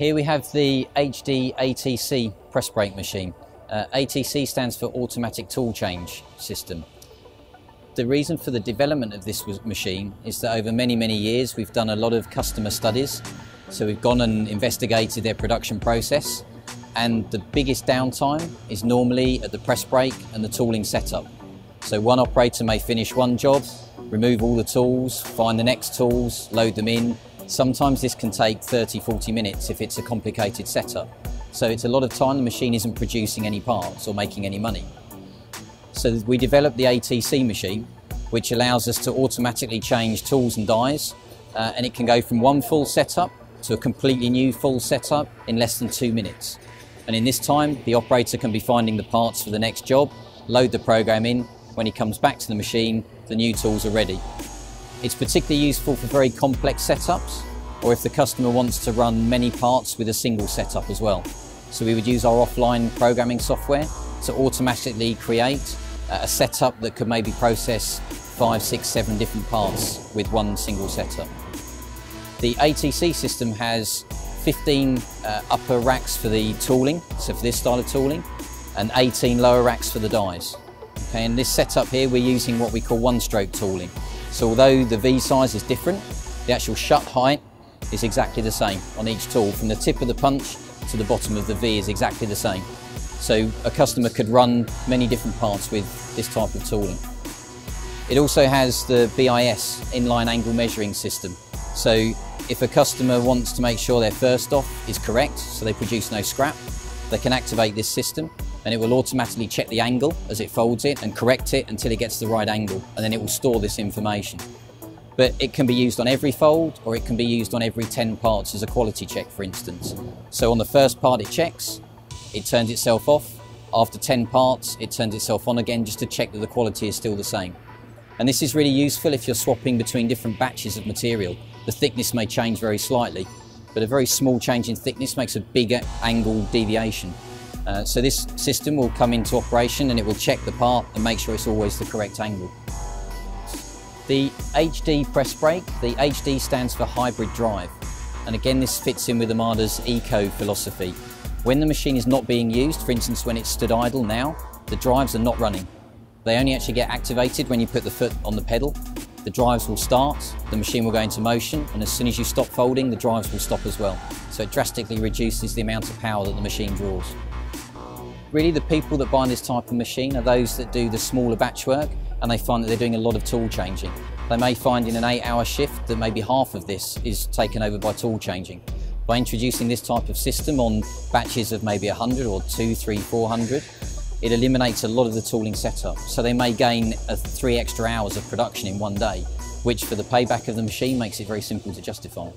Here we have the HD ATC press brake machine. Uh, ATC stands for Automatic Tool Change System. The reason for the development of this machine is that over many, many years we've done a lot of customer studies. So we've gone and investigated their production process and the biggest downtime is normally at the press brake and the tooling setup. So one operator may finish one job, remove all the tools, find the next tools, load them in. Sometimes this can take 30, 40 minutes if it's a complicated setup. So it's a lot of time the machine isn't producing any parts or making any money. So we developed the ATC machine, which allows us to automatically change tools and dies, uh, and it can go from one full setup to a completely new full setup in less than two minutes. And in this time, the operator can be finding the parts for the next job, load the program in. When he comes back to the machine, the new tools are ready. It's particularly useful for very complex setups, or if the customer wants to run many parts with a single setup as well. So we would use our offline programming software to automatically create a setup that could maybe process five, six, seven different parts with one single setup. The ATC system has 15 uh, upper racks for the tooling, so for this style of tooling, and 18 lower racks for the dies. Okay, in this setup here, we're using what we call one-stroke tooling. So although the V size is different, the actual shut height is exactly the same on each tool. From the tip of the punch to the bottom of the V is exactly the same. So a customer could run many different parts with this type of tooling. It also has the BIS, inline angle measuring system. So if a customer wants to make sure their first off is correct, so they produce no scrap, they can activate this system and it will automatically check the angle as it folds it and correct it until it gets the right angle and then it will store this information. But it can be used on every fold or it can be used on every 10 parts as a quality check for instance. So on the first part it checks, it turns itself off. After 10 parts it turns itself on again just to check that the quality is still the same. And this is really useful if you're swapping between different batches of material. The thickness may change very slightly, but a very small change in thickness makes a bigger angle deviation. Uh, so this system will come into operation and it will check the part and make sure it's always the correct angle. The HD press brake, the HD stands for hybrid drive. And again, this fits in with Amada's eco philosophy. When the machine is not being used, for instance, when it's stood idle now, the drives are not running. They only actually get activated when you put the foot on the pedal. The drives will start, the machine will go into motion, and as soon as you stop folding, the drives will stop as well. So it drastically reduces the amount of power that the machine draws. Really the people that buy this type of machine are those that do the smaller batch work and they find that they're doing a lot of tool changing. They may find in an eight hour shift that maybe half of this is taken over by tool changing. By introducing this type of system on batches of maybe 100 or 2, 3, 400, it eliminates a lot of the tooling setup. So they may gain uh, three extra hours of production in one day, which for the payback of the machine makes it very simple to justify.